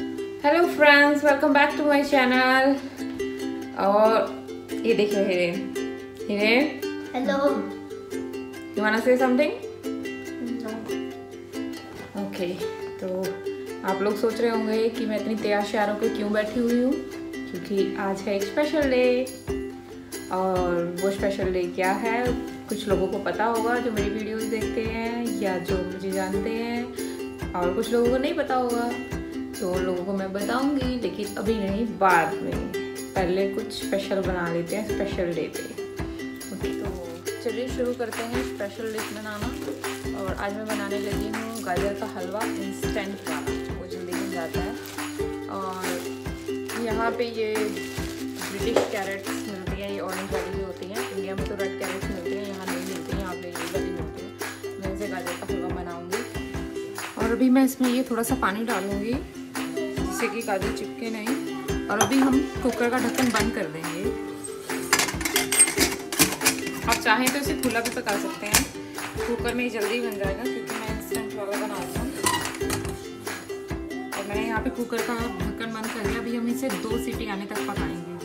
Hello friends welcome back to my channel और ये देखिए Hiren. Hiren hello you want say something no okay तो आप लोग सोच रहे होंगे कि मैं इतनी तैयार श्यारों के क्यों बैठी हुई हूँ? क्योंकि आज है एक स्पेशल डे और वो स्पेशल डे क्या है कुछ लोगों को पता होगा जो मेरी वीडियोस देखते हैं या जो मुझे जानते हैं। और कुछ लोगों को नहीं पता होगा। तो लोगों को मैं बताऊँगी, लेकिन अभी नहीं, बाद में। पहले कुछ स्पेशल बना लेते हैं स्पेशल डे पे। ओके तो चलिए शुरू करते हैं स्पेशल डिश बनाना और आज मैं बनाने लगी हूँ गाजर का हलवा इंस्टेंट का वो जल्दी बन जाता है। और यहाँ पे ये ब्रिटिश कैरेट्स मिलती हैं, ये ऑरेंज वाली भी होती हैं इंडिया में तो रेड कैरेट्स मिलती हैं, यहाँ नहीं मिलती हैं, यहाँ पे ये वाली मिलती है। मैं इसे गाजर का हलवा बनाऊँगी। और अभी मैं इसमें ये थोड़ा सा पानी डालूँगी। जिससे कि काजू चिपके नहीं। और अभी हम कुकर का ढक्कन बंद कर देंगे। आप चाहें तो इसे खुला भी पका सकते हैं। कुकर में ही जल्दी बन जाएगा, क्योंकि मैं इंस्टेंट वाला बनाता हूँ। और मैंने यहाँ पे कुकर का ढक्कन बंद कर दिया। अभी हम इसे दो सीटी आने तक पकाएँगे।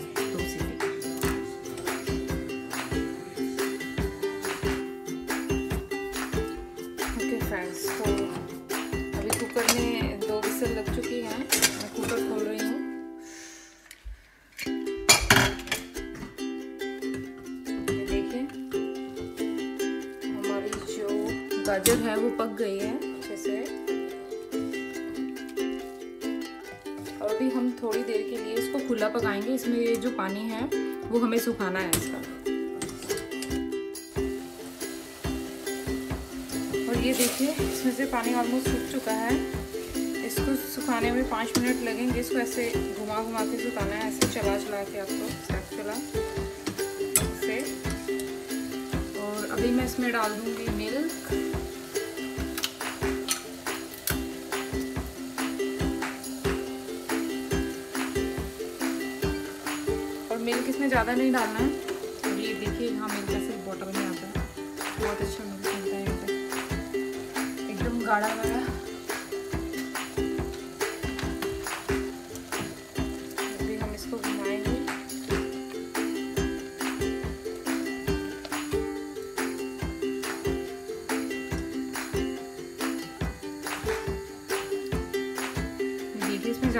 गाजर है वो पक गई है अच्छे से। और अभी हम थोड़ी देर के लिए इसको खुला पकाएँगे। इसमें ये जो पानी है, वो हमें सुखाना है इसका। और ये देखिए, इसमें से पानी ऑलमोस्ट सूख चुका है। इसको सुखाने में पाँच मिनट लगेंगे। इसको ऐसे घुमा घुमा के सुखाना है, ऐसे चला चला के आपको से अभी मैं इसमें डाल दूँगी मिल्क। और मिल्क इसमें ज़्यादा नहीं डालना है। ये देखिए यहाँ मिल्क ऐसे बॉटल में आता है। बहुत अच्छा मिल्क मिलता है एकदम गाढ़ा वाला।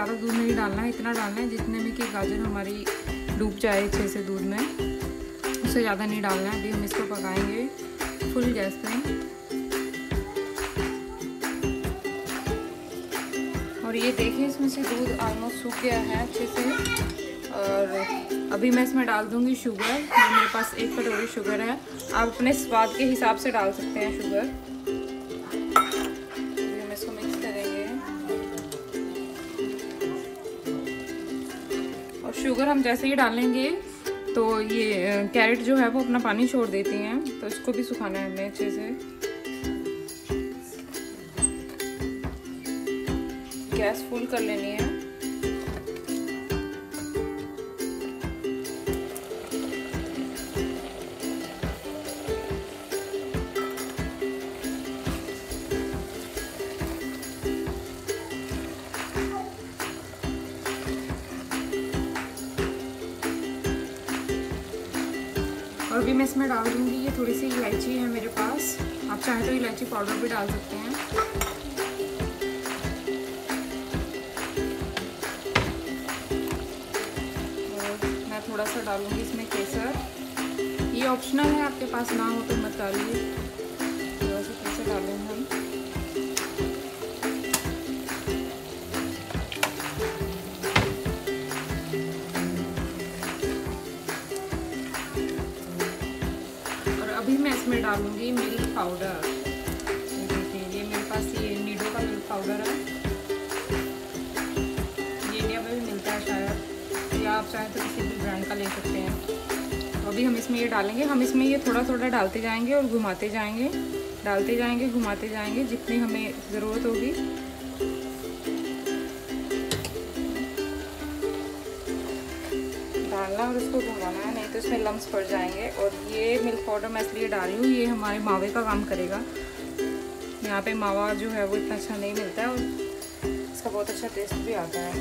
ज़्यादा दूध नहीं डालना है, इतना डालना है जितने में कि गाजर हमारी डूब जाए अच्छे से दूध में। उससे ज़्यादा नहीं डालना है, अभी हम इसको पकाएँगे फुल गैस पे। और ये देखिए, इसमें से दूध ऑलमोस्ट सूख गया है अच्छे से। और अभी मैं इसमें डाल दूँगी शुगर मेरे पास एक कटोरी शुगर है। आप अपने स्वाद के हिसाब से डाल सकते हैं शुगर शुगर हम जैसे ही डालेंगे तो ये कैरेट जो है वो अपना पानी छोड़ देती हैं तो इसको भी सुखाना है हमें अच्छे से। गैस फुल कर लेनी है। मैं इसमें डाल दूँगी ये थोड़ी सी इलायची है मेरे पास। आप चाहें तो इलायची पाउडर भी डाल सकते हैं। और मैं थोड़ा सा डालूँगी इसमें केसर। ये ऑप्शनल है, आपके पास ना हो तो मत डालिए। थोड़ा सा केसर डालेंगे हम। अभी मैं इसमें डालूँगी मिल्क पाउडर देखिए, ये मेरे पास ये नीडो का मिल्क पाउडर है। ये इंडिया में भी मिलता है शायद। या आप चाहें तो किसी भी ब्रांड का ले सकते हैं। तो अभी हम इसमें ये डालेंगे। हम इसमें ये थोड़ा थोड़ा डालते जाएँगे और घुमाते जाएँगे। डालते जाएँगे, घुमाते जाएँगे, जितनी हमें ज़रूरत होगी। डालना और उसको घुमाना है, नहीं तो इसमें लम्स पड़ जाएँगे। और ये मिल्क पाउडर मैं इसलिए डाल रही हूँ, ये हमारे मावे का काम करेगा। यहाँ पे मावा जो है वो इतना अच्छा नहीं मिलता है और इसका बहुत अच्छा टेस्ट भी आता है।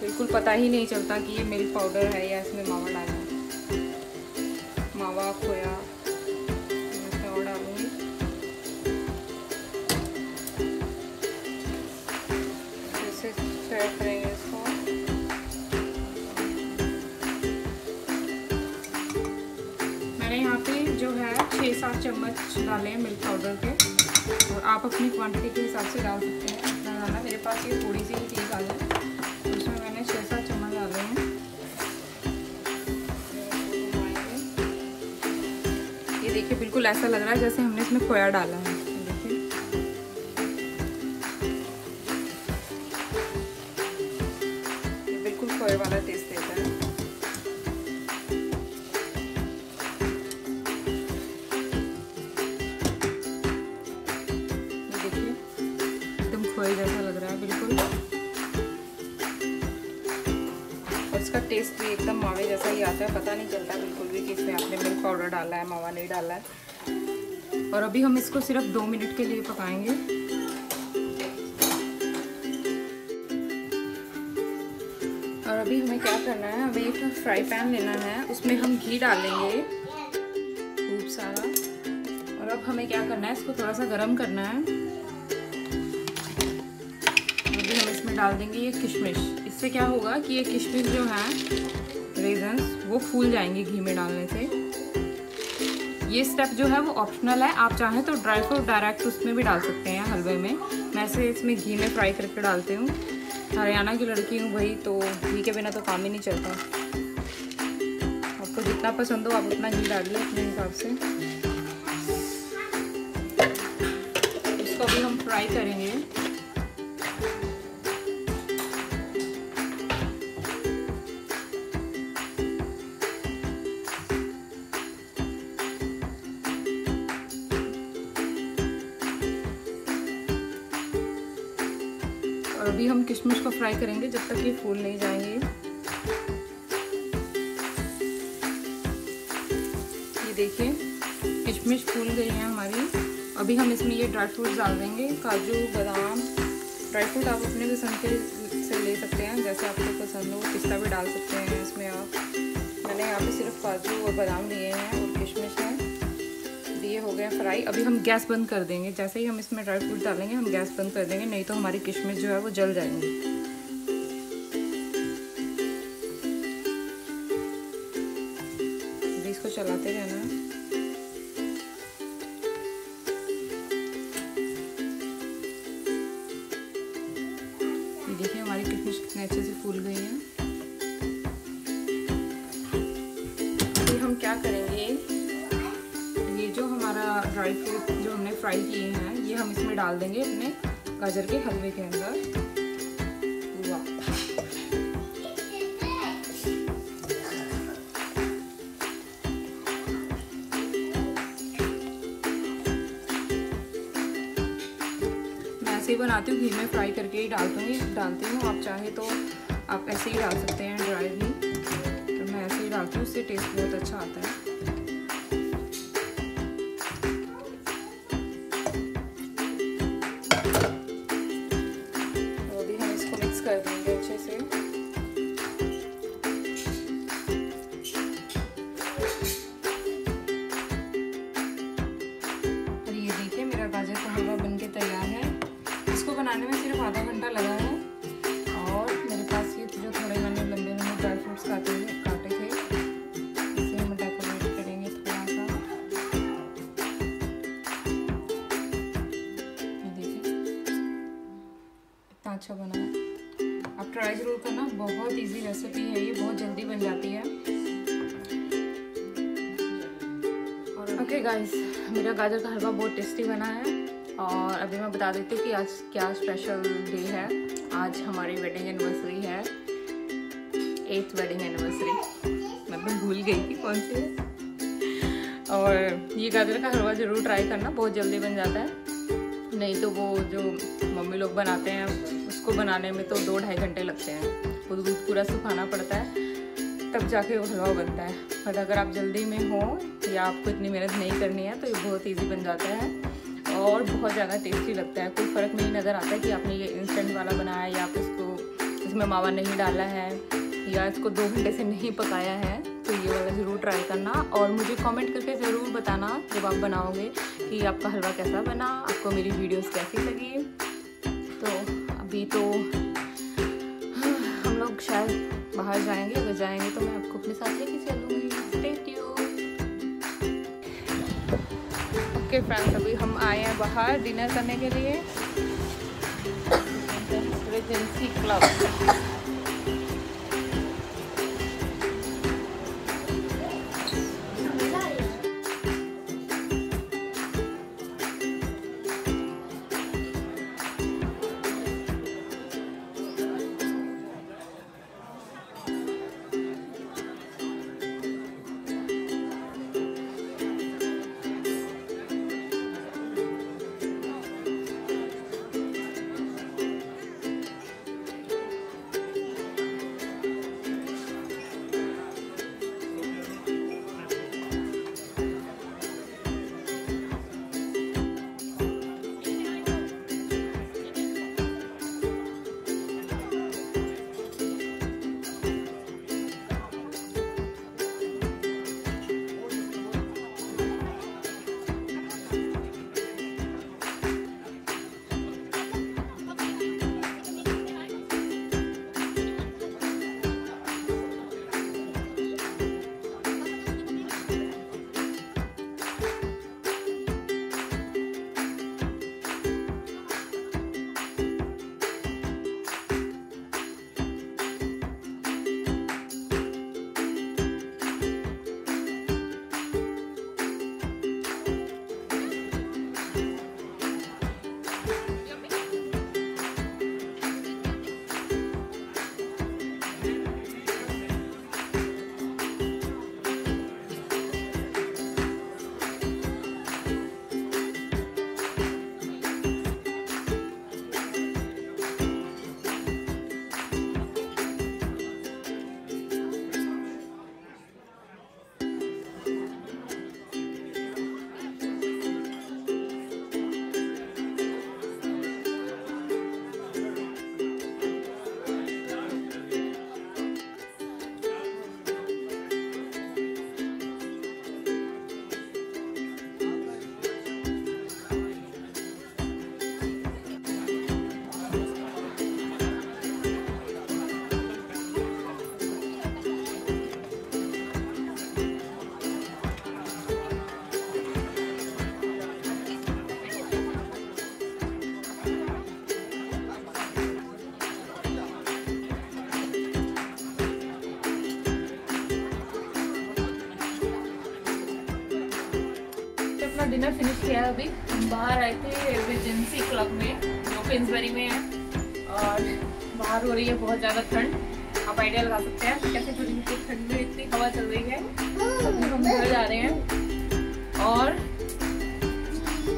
बिल्कुल पता ही नहीं चलता कि ये मिल्क पाउडर है या इसमें मावा डाला मावा, खोया डाले हैं मिल्क पाउडर के। और आप अपनी क्वांटिटी के हिसाब से डाल सकते हैं। इतना डालना मेरे पास ये थोड़ी सी ही चीज़ डाली तो उसमें मैंने छः सात चम्मच डाले हैं। ये देखिए, बिल्कुल ऐसा लग रहा है जैसे हमने इसमें खोया डाला है। इसका टेस्ट भी एकदम मावे जैसा ही आता है। पता नहीं चलता बिल्कुल भी कि इसमें आपने मिल्क पाउडर डाला है, मावा नहीं डाला है। और अभी हम इसको सिर्फ़ दो मिनट के लिए पकाएँगे। और अभी हमें क्या करना है अभी एक फ्राई पैन लेना है, उसमें हम घी डालेंगे। खूब सारा। और अब हमें क्या करना है, इसको थोड़ा सा गर्म करना है। डाल देंगे ये किशमिश। इससे क्या होगा कि ये किशमिश जो है रेजन्स वो फूल जाएँगे घी में डालने से। ये स्टेप जो है वो ऑप्शनल है। आप चाहें तो ड्राई फ्रूट डायरेक्ट उसमें भी डाल सकते हैं हलवे में। मैं से इसमें घी में फ्राई करके डालती हूँ। हरियाणा की लड़की हूँ भाई तो घी के बिना तो काम ही नहीं चलता। आपको जितना पसंद हो, आप उतना घी डालिए अपने हिसाब से। इसको अभी हम फ्राई करेंगे। हम किशमिश को फ्राई करेंगे जब तक ये फूल नहीं जाएँगे। ये देखिए, किशमिश फूल गई है हमारी। अभी हम इसमें ये ड्राई फ्रूट्स डाल देंगे। काजू, बादाम ड्राई फ्रूट आप अपने पसंद के से ले सकते हैं। जैसे आपको पसंद हो, पिस्ता भी डाल सकते हैं इसमें आप। मैंने यहाँ पे सिर्फ़ काजू और बादाम लिए हैं और किशमिश है। ये हो गया फ्राई अभी हम गैस बंद कर देंगे। जैसे ही हम इसमें ड्राई फ्रूट डालेंगे, हम गैस बंद कर देंगे। नहीं तो हमारी किशमिश जो है वो जल जाएँगी। चलाते रहना। है देखिए हमारी किशमिश कितने अच्छे से फूल गई है। फिर हम क्या करेंगे? ये जो हमारा ड्राई फ्रूट जो हमने फ्राई किए हैं, ये हम इसमें डाल देंगे अपने गाजर के हलवे के अंदर। ही बनाती हूँ, घी में फ्राई करके ही डालती हूँ डालती हूँ। आप चाहे तो आप ऐसे ही डाल सकते हैं ड्राई भी। तो मैं ऐसे ही डालती हूँ उससे टेस्ट बहुत अच्छा आता है। अच्छा बना है। आप ट्राई ज़रूर करना, बहुत इजी रेसिपी है ये, बहुत जल्दी बन जाती है। ओके गाइस मेरा गाजर का हलवा बहुत टेस्टी बना है। और अभी मैं बता देती हूँ कि आज क्या स्पेशल डे है। आज हमारी वेडिंग एनिवर्सरी है। एट्थ वेडिंग एनिवर्सरी मैं भी भूल गई थी कौन सी और ये गाजर का हलवा ज़रूर ट्राई करना, बहुत जल्दी बन जाता है। नहीं तो वो जो मम्मी लोग बनाते हैं, उसको बनाने में तो दो ढाई घंटे लगते हैं। वो दूध पूरा सुखाना पड़ता है, तब जाके वो हलवा बनता है। बट अगर आप जल्दी में हो, या आपको इतनी मेहनत नहीं करनी है तो ये बहुत ईजी बन जाता है और बहुत ज़्यादा टेस्टी लगता है। कोई फ़र्क नहीं नज़र आता कि आपने ये इंस्टेंट वाला बनाया, या आप इसको, इसमें मावा नहीं डाला है, या इसको दो घंटे से नहीं पकाया है। तो ये वाला ज़रूर ट्राई करना और मुझे कमेंट करके ज़रूर बताना जब आप बनाओगे कि आपका हलवा कैसा बना, आपको मेरी वीडियोस कैसी लगी। तो अभी तो हम लोग शायद बाहर जाएँगे, अगर जाएँगे तो मैं आपको अपने साथ लेके चलूँगी। ओके फ्रेंड्स अभी हम आए हैं बाहर डिनर करने के लिए। क्लब डिनर फिनिश किया है अभी। हम बाहर आए थे एमरजेंसी क्लब में, जो फिंसबरी में है। और बाहर हो रही है बहुत ज़्यादा ठंड। आप आइडिया लगा सकते हैं कैसे थोड़ी ठंड में इतनी हवा चल रही है। हम घर जा रहे हैं। और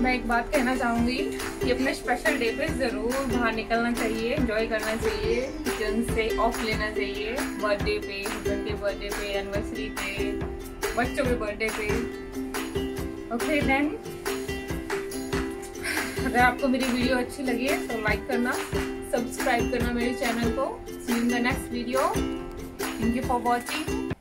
मैं एक बात कहना चाहूँगी कि अपने स्पेशल डे पे ज़रूर बाहर निकलना चाहिए एंजॉय करना चाहिए किचन से ऑफ़ लेना चाहिए बर्थडे पे हस्बैंड के बर्थडे पे एनिवर्सरी पे, बच्चों के बर्थडे पे। ओके देन अगर आपको मेरी वीडियो अच्छी लगी है तो लाइक करना सब्सक्राइब करना मेरे चैनल को. See in the next video thank you for watching